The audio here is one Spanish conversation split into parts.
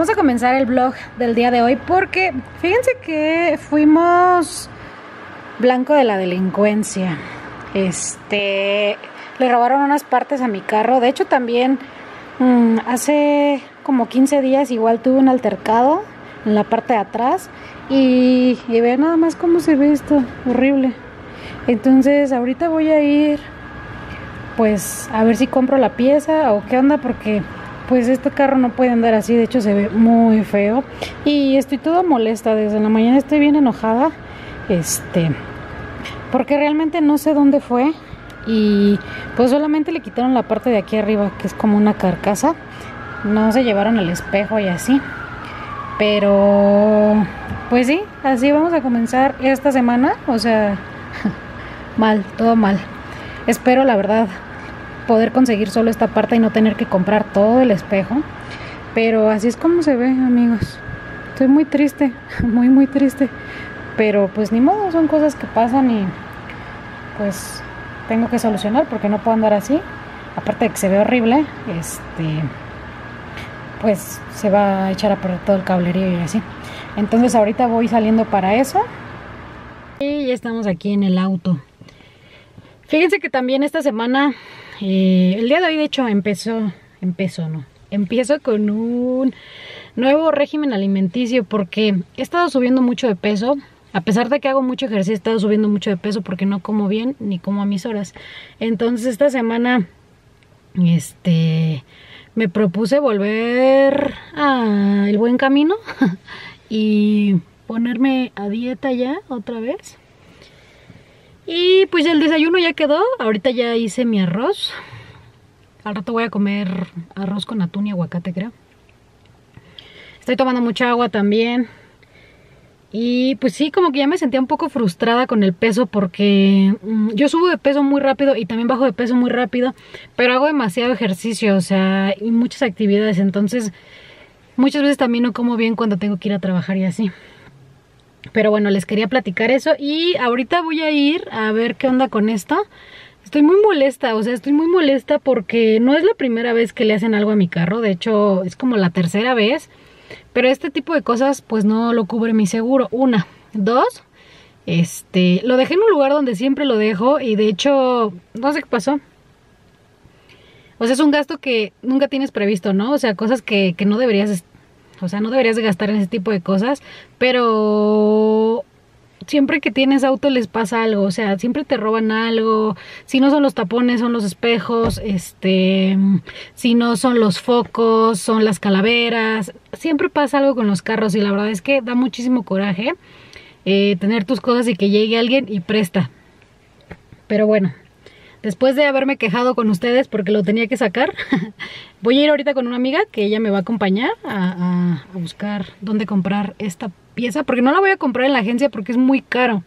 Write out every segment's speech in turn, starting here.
Vamos a comenzar el vlog del día de hoy porque fíjense que fuimos blanco de la delincuencia. Este, le robaron unas partes a mi carro. De hecho, también mmm, hace como 15 días igual tuve un altercado en la parte de atrás. Y, y nada más cómo se ve esto, horrible. Entonces, ahorita voy a ir pues a ver si compro la pieza o qué onda porque pues este carro no puede andar así, de hecho se ve muy feo. Y estoy toda molesta, desde la mañana estoy bien enojada, este, porque realmente no sé dónde fue y pues solamente le quitaron la parte de aquí arriba que es como una carcasa, no se llevaron el espejo y así, pero pues sí, así vamos a comenzar esta semana, o sea, mal, todo mal. Espero la verdad poder conseguir solo esta parte y no tener que comprar todo el espejo. Pero así es como se ve, amigos. Estoy muy triste, muy, muy triste. Pero pues ni modo, son cosas que pasan y pues tengo que solucionar porque no puedo andar así. Aparte de que se ve horrible, este pues se va a echar a perder todo el cablerío y así. Entonces ahorita voy saliendo para eso. Y ya estamos aquí en el auto. Fíjense que también esta semana eh, el día de hoy de hecho empezó, empezó, no, empiezo con un nuevo régimen alimenticio porque he estado subiendo mucho de peso. A pesar de que hago mucho ejercicio, he estado subiendo mucho de peso porque no como bien ni como a mis horas. Entonces esta semana, este, me propuse volver al buen camino y ponerme a dieta ya otra vez. Y pues el desayuno ya quedó. Ahorita ya hice mi arroz. Al rato voy a comer arroz con atún y aguacate, creo. Estoy tomando mucha agua también. Y pues sí, como que ya me sentía un poco frustrada con el peso porque mmm, yo subo de peso muy rápido y también bajo de peso muy rápido, pero hago demasiado ejercicio, o sea, y muchas actividades, entonces muchas veces también no como bien cuando tengo que ir a trabajar y así. Pero bueno, les quería platicar eso y ahorita voy a ir a ver qué onda con esto. Estoy muy molesta, o sea, estoy muy molesta porque no es la primera vez que le hacen algo a mi carro, de hecho es como la tercera vez. Pero este tipo de cosas pues no lo cubre mi seguro. Una, dos, este, lo dejé en un lugar donde siempre lo dejo y de hecho, no sé qué pasó. O sea, es un gasto que nunca tienes previsto, ¿no? O sea, cosas que, que no deberías o sea, no deberías de gastar en ese tipo de cosas, pero siempre que tienes auto les pasa algo, o sea, siempre te roban algo, si no son los tapones, son los espejos, este, si no son los focos, son las calaveras, siempre pasa algo con los carros y la verdad es que da muchísimo coraje eh, tener tus cosas y que llegue alguien y presta. Pero bueno, después de haberme quejado con ustedes porque lo tenía que sacar, voy a ir ahorita con una amiga que ella me va a acompañar a, buscar dónde comprar esta pieza, porque no la voy a comprar en la agencia porque es muy caro.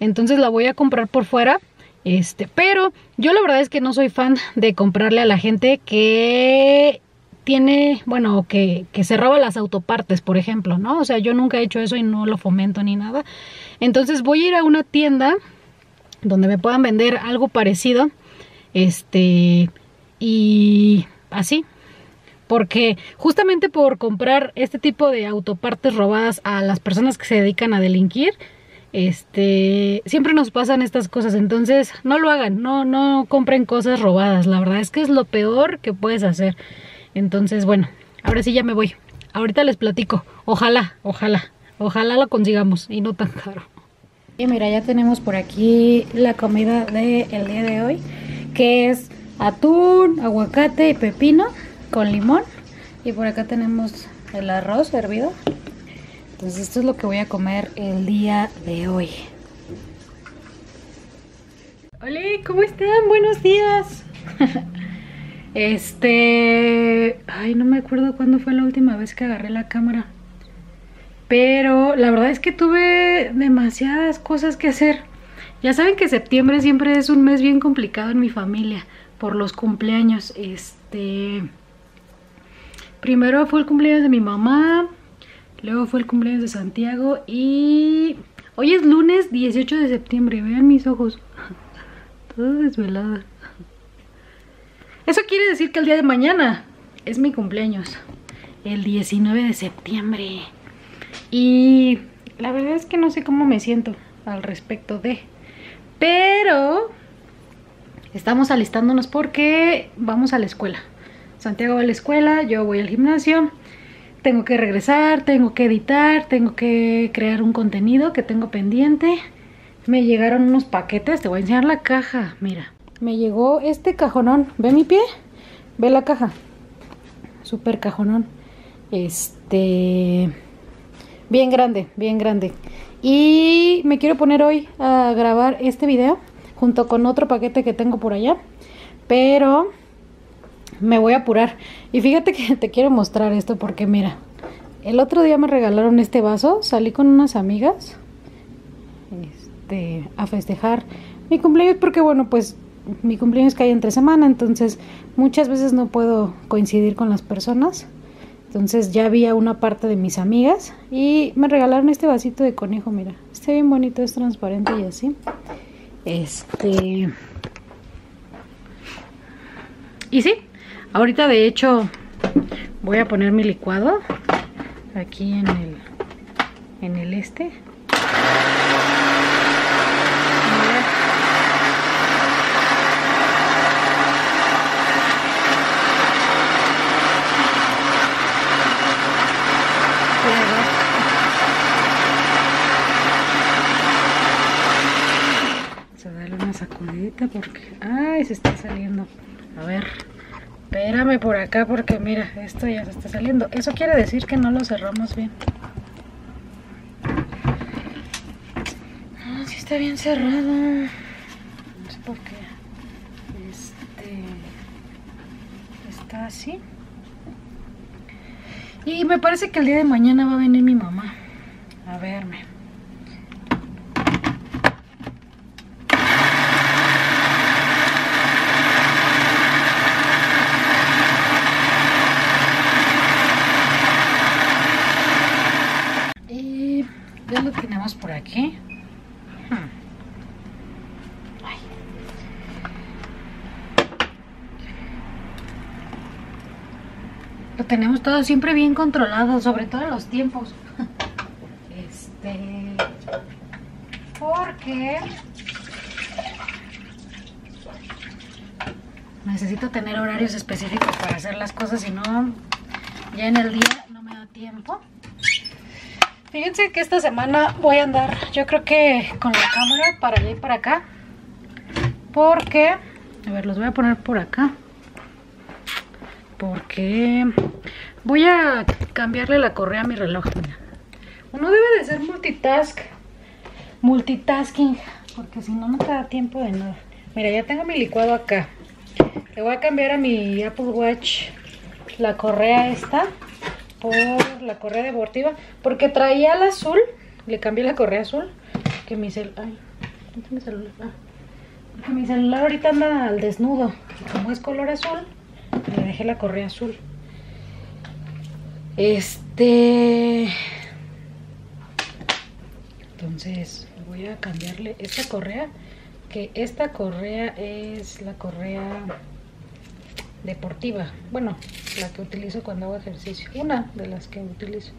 Entonces la voy a comprar por fuera. Este, pero yo la verdad es que no soy fan de comprarle a la gente que tiene, bueno, que, que se roba las autopartes, por ejemplo, ¿no? O sea, yo nunca he hecho eso y no lo fomento ni nada. Entonces voy a ir a una tienda donde me puedan vender algo parecido. Este, y así. Porque justamente por comprar este tipo de autopartes robadas a las personas que se dedican a delinquir, este, siempre nos pasan estas cosas. Entonces, no lo hagan, no, no compren cosas robadas. La verdad es que es lo peor que puedes hacer. Entonces, bueno, ahora sí ya me voy. Ahorita les platico. Ojalá, ojalá, ojalá lo consigamos y no tan caro. Y mira, ya tenemos por aquí la comida del de día de hoy, que es atún, aguacate y pepino con limón. Y por acá tenemos el arroz hervido. Entonces esto es lo que voy a comer el día de hoy. Hola, ¿cómo están? Buenos días. este... Ay, no me acuerdo cuándo fue la última vez que agarré la cámara. Pero la verdad es que tuve demasiadas cosas que hacer. Ya saben que septiembre siempre es un mes bien complicado en mi familia por los cumpleaños. Este... Primero fue el cumpleaños de mi mamá, luego fue el cumpleaños de Santiago y hoy es lunes 18 de septiembre, vean mis ojos, todo desvelada. Eso quiere decir que el día de mañana es mi cumpleaños, el 19 de septiembre. Y la verdad es que no sé cómo me siento al respecto de. Pero estamos alistándonos porque vamos a la escuela. Santiago va a la escuela, yo voy al gimnasio. Tengo que regresar, tengo que editar, tengo que crear un contenido que tengo pendiente. Me llegaron unos paquetes, te voy a enseñar la caja, mira. Me llegó este cajonón, ¿ve mi pie? Ve la caja. Super cajonón. Este... Bien grande, bien grande. Y me quiero poner hoy a grabar este video junto con otro paquete que tengo por allá. Pero me voy a apurar. Y fíjate que te quiero mostrar esto porque mira, el otro día me regalaron este vaso, salí con unas amigas este, a festejar mi cumpleaños porque bueno, pues mi cumpleaños cae entre semana, entonces muchas veces no puedo coincidir con las personas. Entonces ya vi a una parte de mis amigas y me regalaron este vasito de conejo, mira. Está bien bonito, es transparente y así. Este... Y sí, ahorita de hecho voy a poner mi licuado aquí en el, en el este. Porque... ¡Ay! Se está saliendo. A ver. Espérame por acá porque mira, esto ya se está saliendo. Eso quiere decir que no lo cerramos bien. Ah, sí está bien cerrado. No sé por qué. Este... Está así. Y me parece que el día de mañana va a venir mi mamá a verme. Por aquí. Hmm. Lo tenemos todo siempre bien controlado, sobre todo en los tiempos. Este... Porque... Necesito tener horarios específicos para hacer las cosas, si no, ya en el día no me da tiempo. Fíjense que esta semana voy a andar, yo creo que con la cámara para allá y para acá. Porque, a ver, los voy a poner por acá. Porque voy a cambiarle la correa a mi reloj. Uno debe de ser multitask, multitasking, porque si no, no te da tiempo de nada. Mira, ya tengo mi licuado acá. Le voy a cambiar a mi Apple Watch la correa esta por la correa deportiva. Porque traía el azul. Le cambié la correa azul. Que mi celular. mi celular? Ah, porque mi celular ahorita anda al desnudo. Como es color azul, le dejé la correa azul. Este. Entonces voy a cambiarle esta correa. Que esta correa es la correa deportiva. Bueno, la que utilizo cuando hago ejercicio. Una de las que utilizo.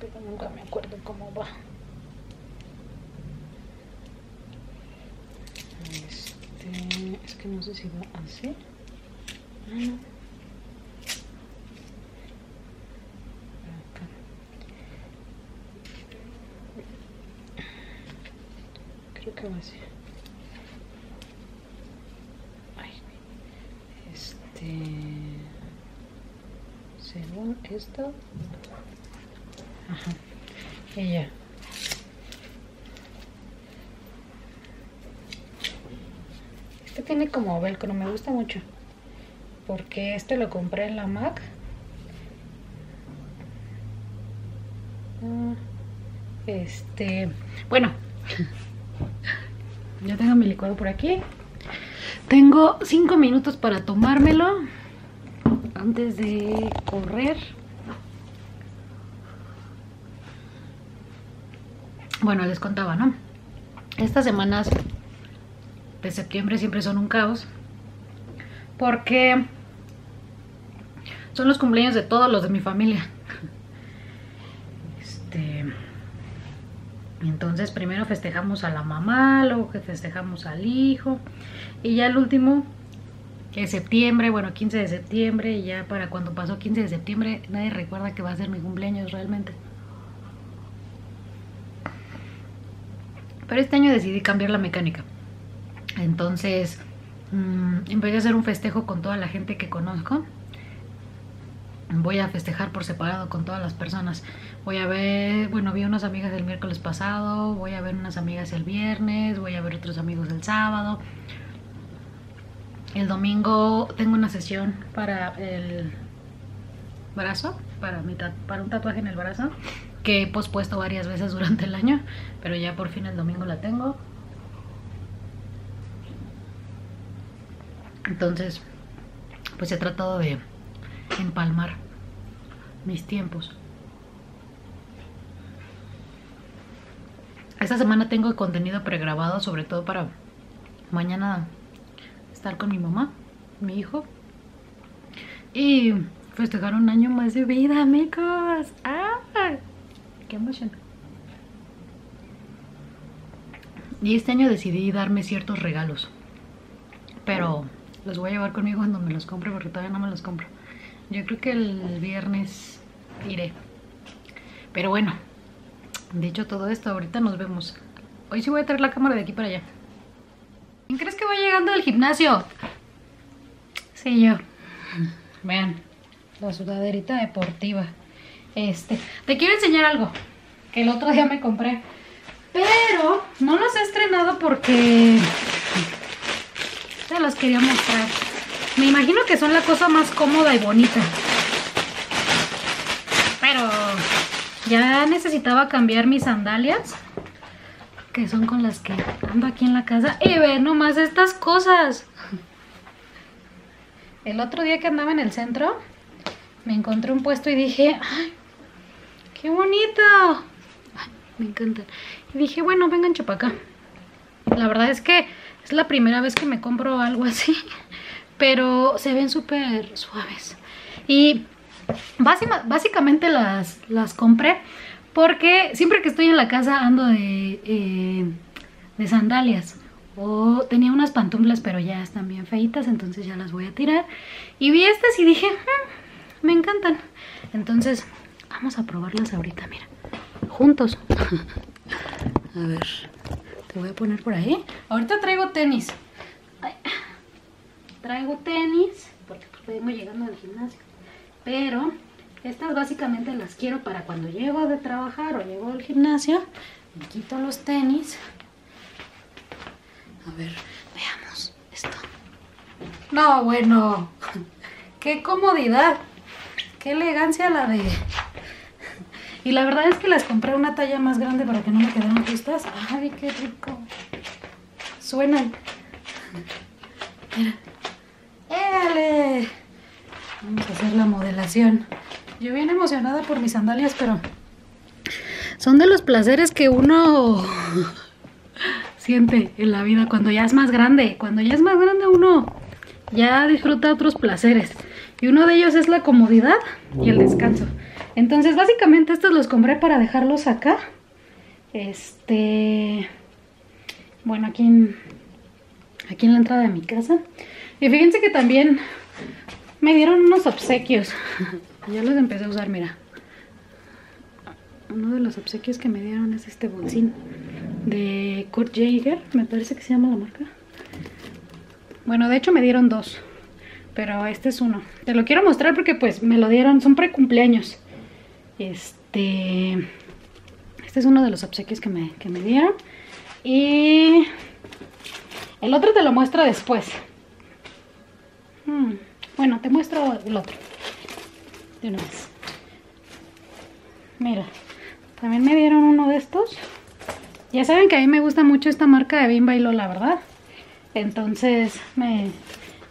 Pero nunca me acuerdo cómo va. Este, es que no sé si va así. Ah, Creo que va así. Este, según esto. Ajá. Y ya. Este tiene como velcro me gusta mucho. Porque este lo compré en la Mac. Ah, este bueno. Ya tengo mi licuado por aquí. Tengo cinco minutos para tomármelo antes de correr. Bueno, les contaba, ¿no? Estas semanas de septiembre siempre son un caos porque son los cumpleaños de todos los de mi familia. Este, entonces primero festejamos a la mamá, luego que festejamos al hijo y ya el último que septiembre, bueno 15 de septiembre y ya para cuando pasó 15 de septiembre nadie recuerda que va a ser mi cumpleaños realmente. Pero este año decidí cambiar la mecánica. Entonces mmm, empecé a hacer un festejo con toda la gente que conozco voy a festejar por separado con todas las personas. Voy a ver, bueno, vi unas amigas el miércoles pasado, voy a ver unas amigas el viernes, voy a ver otros amigos el sábado. El domingo tengo una sesión para el brazo, para, mi para un tatuaje en el brazo, que he pospuesto varias veces durante el año, pero ya por fin el domingo la tengo. Entonces, pues he tratado de empalmar mis tiempos. Esta semana tengo contenido pregrabado, sobre todo para mañana estar con mi mamá, mi hijo. Y festejar un año más de vida, amigos. ¡Ah! ¡Qué emoción! Y este año decidí darme ciertos regalos. Pero los voy a llevar conmigo cuando me los compre porque todavía no me los compro. Yo creo que el viernes iré. Pero bueno, dicho todo esto, ahorita nos vemos. Hoy sí voy a traer la cámara de aquí para allá. ¿Quién crees que voy llegando del gimnasio? Sí, yo. Vean, la sudaderita deportiva. Este, te quiero enseñar algo que el otro día me compré. Pero no los he estrenado porque se los quería mostrar. Me imagino que son la cosa más cómoda y bonita. Pero ya necesitaba cambiar mis sandalias. Que son con las que ando aquí en la casa. Y ve nomás estas cosas. El otro día que andaba en el centro, me encontré un puesto y dije, ¡ay, qué bonito! me encantan. Y dije, bueno, vengan chupacá. La verdad es que es la primera vez que me compro algo así pero se ven súper suaves. Y básicamente las, las compré porque siempre que estoy en la casa ando de, eh, de sandalias. O tenía unas pantuflas, pero ya están bien feitas, entonces ya las voy a tirar. Y vi estas y dije, hmm, me encantan. Entonces, vamos a probarlas ahorita, mira. Juntos. a ver, te voy a poner por ahí. Ahorita traigo tenis. Ay traigo tenis, porque pues vengo llegando al gimnasio. Pero estas básicamente las quiero para cuando llego de trabajar o llego al gimnasio. Me quito los tenis. A ver, veamos esto. No, bueno. Qué comodidad. Qué elegancia la de... Y la verdad es que las compré una talla más grande para que no me quedaran justas. Ay, qué rico. Suenan. ¡Éale! Vamos a hacer la modelación. Yo bien emocionada por mis sandalias, pero son de los placeres que uno siente en la vida cuando ya es más grande. Cuando ya es más grande uno ya disfruta otros placeres. Y uno de ellos es la comodidad y el descanso. Entonces básicamente estos los compré para dejarlos acá. Este... Bueno, aquí en, aquí en la entrada de mi casa. Y fíjense que también me dieron unos obsequios. ya los empecé a usar, mira. Uno de los obsequios que me dieron es este bolsín de Kurt Jaeger, me parece que se llama la marca. Bueno, de hecho me dieron dos, pero este es uno. Te lo quiero mostrar porque pues me lo dieron, son pre-cumpleaños. Este, este es uno de los obsequios que me, que me dieron. Y el otro te lo muestro después. Mm, bueno, te muestro el otro. De una vez. Mira, también me dieron uno de estos. Ya saben que a mí me gusta mucho esta marca de Bimba y Lola, ¿verdad? Entonces me,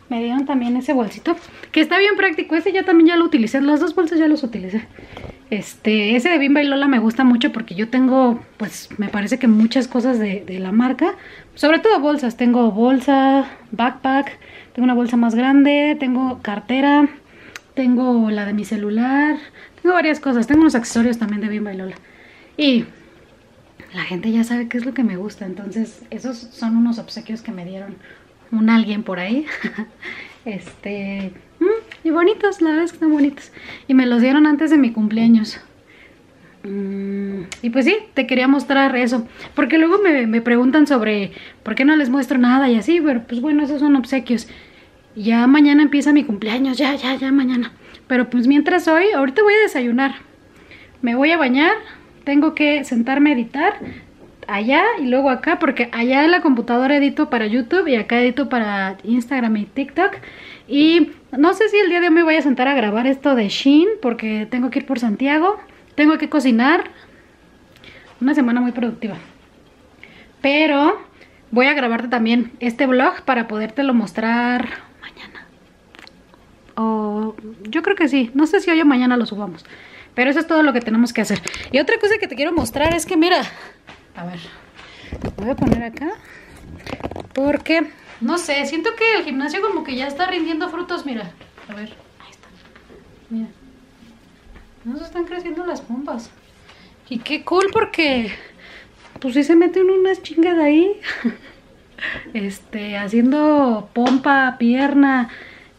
me dieron también ese bolsito. Que está bien práctico. Ese ya también ya lo utilicé. Las dos bolsas ya los utilicé. Este, ese de Bimba y Lola me gusta mucho porque yo tengo, pues, me parece que muchas cosas de, de la marca. Sobre todo bolsas. Tengo bolsa, backpack, tengo una bolsa más grande, tengo cartera, tengo la de mi celular, tengo varias cosas, tengo unos accesorios también de Bimba y Lola. Y la gente ya sabe qué es lo que me gusta, entonces esos son unos obsequios que me dieron un alguien por ahí. este, mm, y bonitos, la verdad es que están bonitos. Y me los dieron antes de mi cumpleaños. Mm, y pues sí, te quería mostrar eso. Porque luego me, me, preguntan sobre por qué no les muestro nada y así, pero pues bueno, esos son obsequios. Ya mañana empieza mi cumpleaños, ya, ya, ya mañana. Pero pues mientras hoy, ahorita voy a desayunar. Me voy a bañar, tengo que sentarme a editar allá y luego acá, porque allá en la computadora edito para YouTube y acá edito para Instagram y TikTok. Y no sé si el día de hoy me voy a sentar a grabar esto de Shein, porque tengo que ir por Santiago, tengo que cocinar. Una semana muy productiva. Pero voy a grabarte también este vlog para podértelo mostrar mañana. O yo creo que sí, no sé si hoy o mañana lo subamos. Pero eso es todo lo que tenemos que hacer. Y otra cosa que te quiero mostrar es que mira, a ver, voy a poner acá. Porque, no sé, siento que el gimnasio como que ya está rindiendo frutos, mira. A ver, ahí está. Mira. Nos están creciendo las pompas. Y qué cool porque, pues sí se meten unas chingas ahí. este, haciendo pompa, pierna.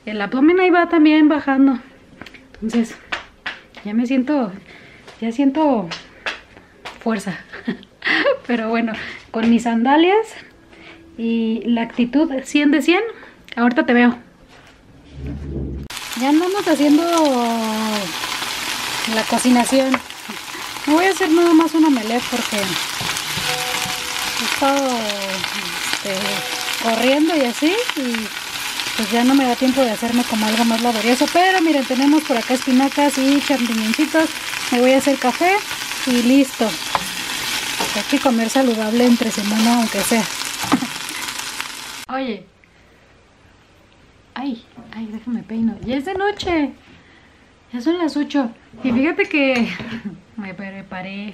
El abdomen ahí va también bajando. Entonces, ya me siento, ya siento fuerza. Pero bueno, con mis sandalias y la actitud 100 de 100, ahorita te veo. Ya andamos haciendo la cocinación. Me voy a hacer nada más una omelette porque he estado este, corriendo y así y pues ya no me da tiempo de hacerme como algo más laborioso. Pero miren, tenemos por acá espinacas y champiñoncitos. Me voy a hacer café y listo. Hay que comer saludable entre semana, aunque sea. Oye. Ay, ay, déjame peino. Ya es de noche. Ya son las 8. Y fíjate que me preparé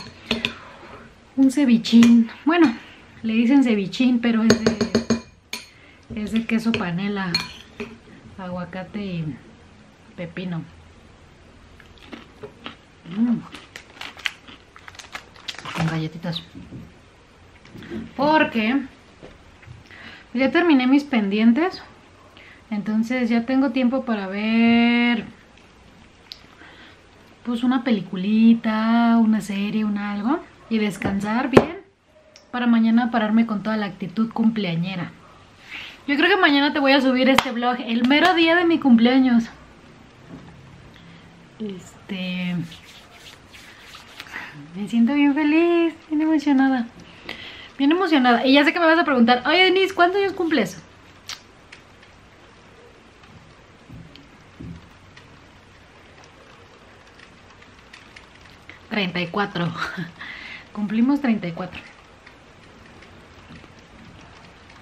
un cevichín. Bueno, le dicen cevichín, pero es de, es de queso panela, aguacate y pepino. Mm con galletitas. Porque ya terminé mis pendientes. Entonces ya tengo tiempo para ver pues una peliculita, una serie, un algo y descansar bien para mañana pararme con toda la actitud cumpleañera. Yo creo que mañana te voy a subir este vlog el mero día de mi cumpleaños. Este, me siento bien feliz, bien emocionada. Bien emocionada. Y ya sé que me vas a preguntar, oye Denise, ¿cuántos años cumples? ...34... Cumplimos 34...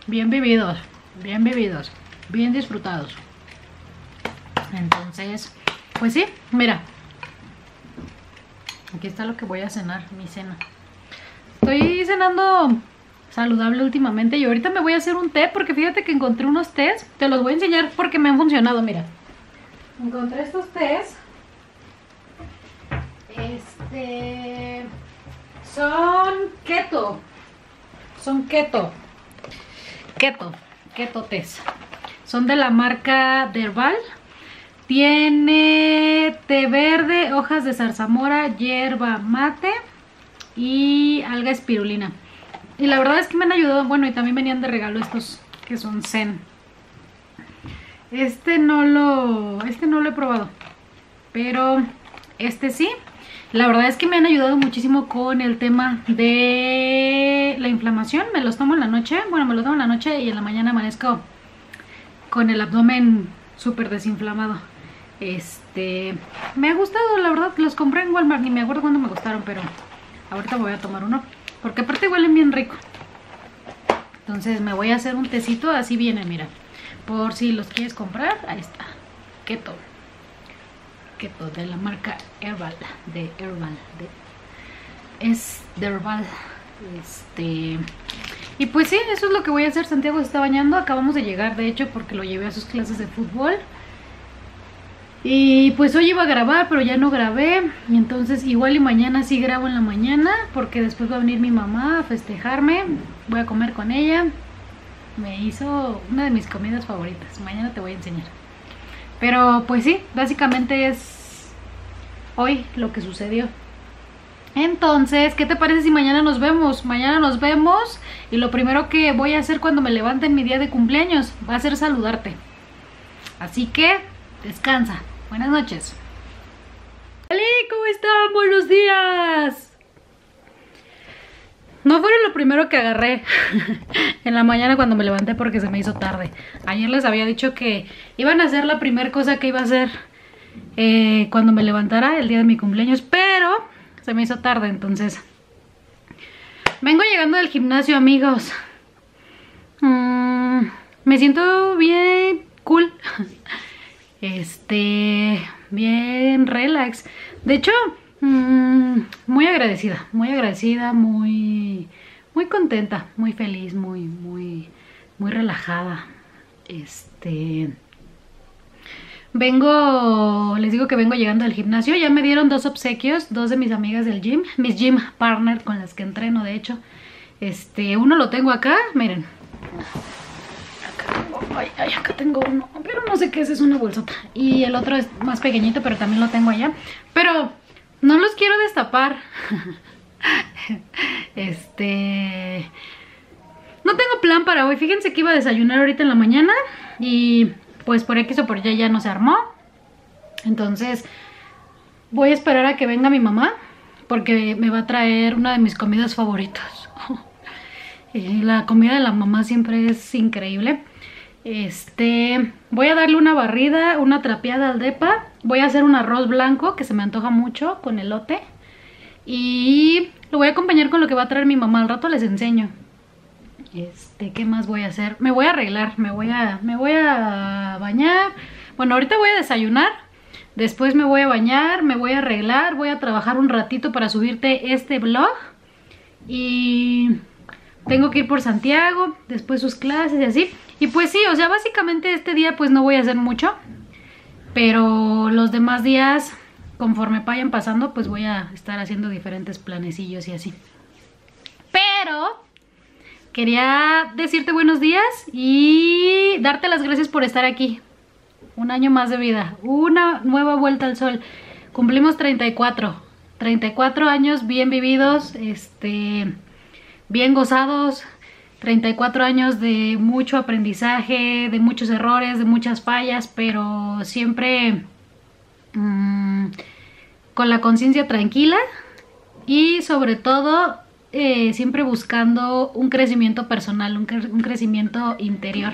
Bien vividos... Bien vividos... Bien disfrutados... Entonces... Pues sí, mira... Aquí está lo que voy a cenar, mi cena. Estoy cenando saludable últimamente y ahorita me voy a hacer un té porque fíjate que encontré unos tés. Te los voy a enseñar porque me han funcionado, mira. Encontré estos tés. Este... Son keto. Son keto. Keto. Keto tés. Son de la marca Derbal. Tiene té verde, hojas de zarzamora, hierba mate y alga espirulina. Y la verdad es que me han ayudado, bueno, y también venían de regalo estos que son zen. Este no lo, este no lo he probado, pero este sí. La verdad es que me han ayudado muchísimo con el tema de la inflamación. Me los tomo en la noche, bueno, me los tomo en la noche y en la mañana amanezco con el abdomen súper desinflamado. Este, me ha gustado, la verdad, los compré en Walmart, ni me acuerdo cuándo me gustaron, pero ahorita voy a tomar uno, porque aparte huelen bien rico. Entonces me voy a hacer un tecito, así viene, mira, por si los quieres comprar, ahí está, Keto. Keto, de la marca Herbal, de Herbal, es de Herbal, este... Y pues sí, eso es lo que voy a hacer. Santiago se está bañando. Acabamos de llegar, de hecho, porque lo llevé a sus clases de fútbol. Y pues hoy iba a grabar, pero ya no grabé. Y entonces igual y mañana sí grabo en la mañana, porque después va a venir mi mamá a festejarme. Voy a comer con ella. Me hizo una de mis comidas favoritas. Mañana te voy a enseñar. Pero pues sí, básicamente es hoy lo que sucedió. Entonces, ¿qué te parece si mañana nos vemos? Mañana nos vemos y lo primero que voy a hacer cuando me levante en mi día de cumpleaños va a ser saludarte. Así que, descansa. Buenas noches. ¡Hola! ¿Cómo están? Buenos días. No fueron lo primero que agarré en la mañana cuando me levanté porque se me hizo tarde. Ayer les había dicho que iban a hacer la primera cosa que iba a hacer eh, cuando me levantara el día de mi cumpleaños, pero se me hizo tarde, entonces... Vengo llegando del gimnasio, amigos. Mm, me siento bien cool. Este, bien relax. De hecho, mm, muy agradecida, muy agradecida, muy, muy contenta, muy feliz, muy, muy, muy relajada. Este, vengo, les digo que vengo llegando al gimnasio. Ya me dieron dos obsequios, dos de mis amigas del gym, mis gym partner con las que entreno, de hecho. Este, uno lo tengo acá, miren. Ay, ay, acá tengo uno, pero no sé qué es, es una bolsota. Y el otro es más pequeñito, pero también lo tengo allá. Pero no los quiero destapar. este... No tengo plan para hoy. Fíjense que iba a desayunar ahorita en la mañana y pues por X o por Y ya no se armó. Entonces voy a esperar a que venga mi mamá porque me va a traer una de mis comidas favoritas. la comida de la mamá siempre es increíble. Este, voy a darle una barrida, una trapeada al depa. Voy a hacer un arroz blanco que se me antoja mucho con elote. Y lo voy a acompañar con lo que va a traer mi mamá. Al rato les enseño. Este, ¿qué más voy a hacer? Me voy a arreglar, me voy a, me voy a bañar. Bueno, ahorita voy a desayunar. Después me voy a bañar, me voy a arreglar. Voy a trabajar un ratito para subirte este vlog. Y tengo que ir por Santiago, después sus clases y así. Y pues sí, o sea, básicamente este día pues no voy a hacer mucho. Pero los demás días, conforme vayan pasando, pues voy a estar haciendo diferentes planecillos y así. Pero quería decirte buenos días y darte las gracias por estar aquí. Un año más de vida, una nueva vuelta al sol. Cumplimos 34, 34 años bien vividos, este, bien gozados, 34 años de mucho aprendizaje, de muchos errores, de muchas fallas, pero siempre mmm, con la conciencia tranquila y sobre todo eh, siempre buscando un crecimiento personal, un, un crecimiento interior.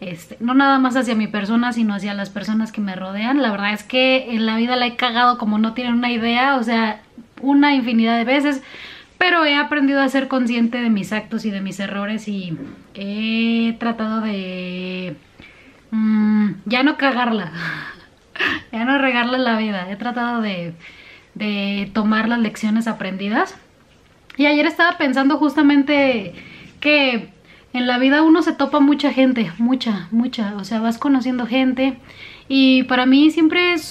Este, no nada más hacia mi persona, sino hacia las personas que me rodean. La verdad es que en la vida la he cagado como no tienen una idea, o sea, una infinidad de veces pero he aprendido a ser consciente de mis actos y de mis errores y he tratado de mmm, ya no cagarla, ya no regarla en la vida, he tratado de, de tomar las lecciones aprendidas. Y ayer estaba pensando justamente que en la vida uno se topa mucha gente, mucha, mucha, o sea, vas conociendo gente y para mí siempre es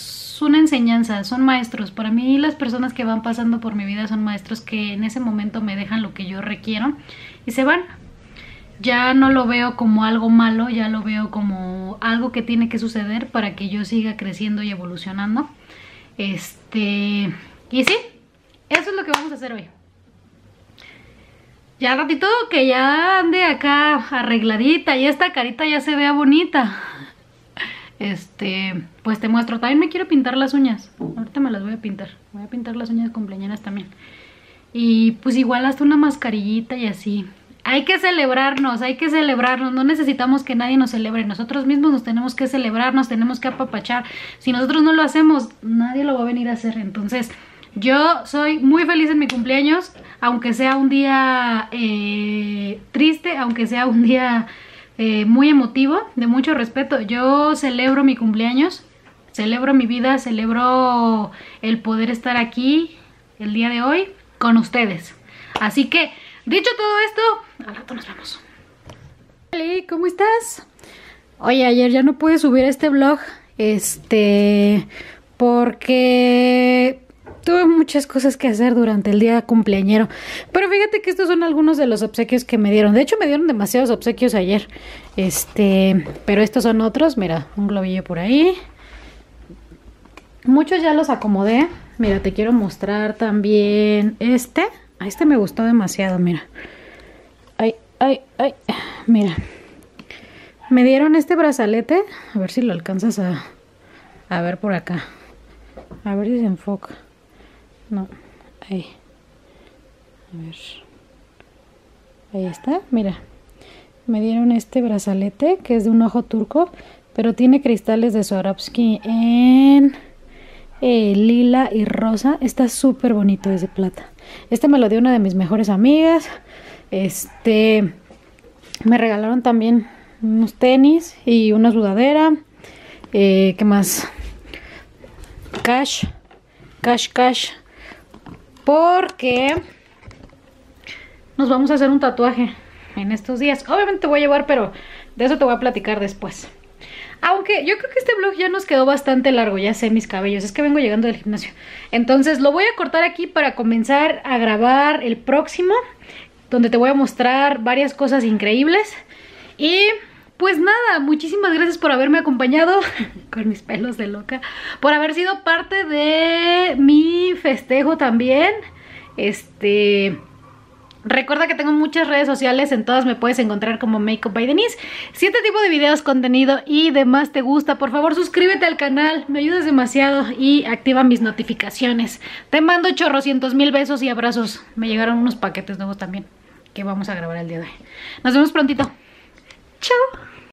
una enseñanza, son maestros. Para mí las personas que van pasando por mi vida son maestros que en ese momento me dejan lo que yo requiero y se van. Ya no lo veo como algo malo, ya lo veo como algo que tiene que suceder para que yo siga creciendo y evolucionando. Este, y sí, eso es lo que vamos a hacer hoy. Ya ratito que ya ande acá arregladita y esta carita ya se vea bonita este, pues te muestro. También me quiero pintar las uñas. Ahorita me las voy a pintar. Voy a pintar las uñas cumpleañeras también. Y pues igual hasta una mascarillita y así. Hay que celebrarnos, hay que celebrarnos. No necesitamos que nadie nos celebre. Nosotros mismos nos tenemos que celebrar, nos tenemos que apapachar. Si nosotros no lo hacemos, nadie lo va a venir a hacer. Entonces, yo soy muy feliz en mi cumpleaños. Aunque sea un día eh, triste, aunque sea un día eh, muy emotivo, de mucho respeto. Yo celebro mi cumpleaños, celebro mi vida, celebro el poder estar aquí el día de hoy con ustedes. Así que, dicho todo esto, al rato nos vemos. Hola, ¿cómo estás? Oye, ayer ya no pude subir este vlog Este, porque tuve muchas cosas que hacer durante el día cumpleañero. Pero fíjate que estos son algunos de los obsequios que me dieron. De hecho, me dieron demasiados obsequios ayer. Este, pero estos son otros. Mira, un globillo por ahí. Muchos ya los acomodé. Mira, te quiero mostrar también este. A este me gustó demasiado, mira. Ay, ay, ay. Mira. Me dieron este brazalete. A ver si lo alcanzas a, a ver por acá. A ver si se enfoca. No, ahí. A ver. Ahí está, mira. Me dieron este brazalete que es de un ojo turco, pero tiene cristales de Swarovski en eh, lila y rosa. Está súper bonito, es de plata. Este me lo dio una de mis mejores amigas. Este, me regalaron también unos tenis y una sudadera. Eh, ¿Qué más? Cash, cash, cash porque nos vamos a hacer un tatuaje en estos días. Obviamente voy a llevar, pero de eso te voy a platicar después. Aunque yo creo que este vlog ya nos quedó bastante largo, ya sé mis cabellos, es que vengo llegando del gimnasio. Entonces lo voy a cortar aquí para comenzar a grabar el próximo, donde te voy a mostrar varias cosas increíbles. Y pues nada, muchísimas gracias por haberme acompañado con mis pelos de loca, por haber sido parte de mi festejo también. Este, Recuerda que tengo muchas redes sociales, en todas me puedes encontrar como Makeup by Denise. Si este tipo de videos, contenido y demás te gusta, por favor suscríbete al canal, me ayudas demasiado y activa mis notificaciones. Te mando chorrocientos mil besos y abrazos. Me llegaron unos paquetes nuevos también que vamos a grabar el día de hoy. Nos vemos prontito. Chao.